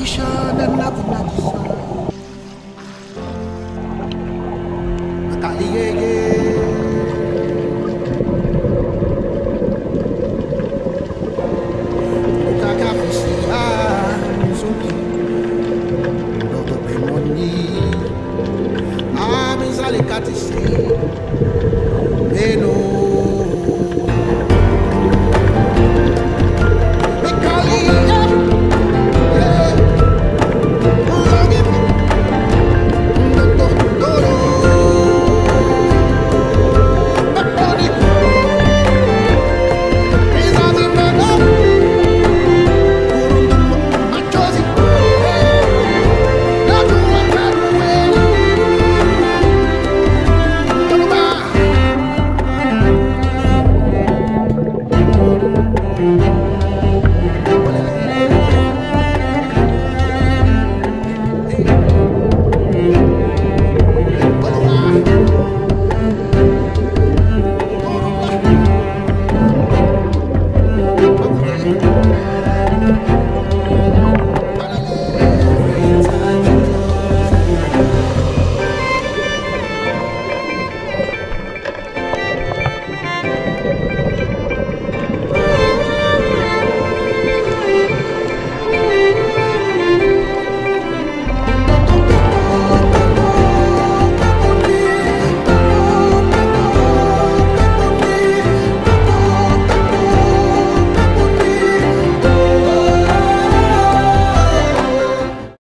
destruction and nothing I desire. Akali, yeah, yeah. Utaka fisi, nzuri. Ndoto pemoni. Ah, mizali katisi. Beno. Akali, you.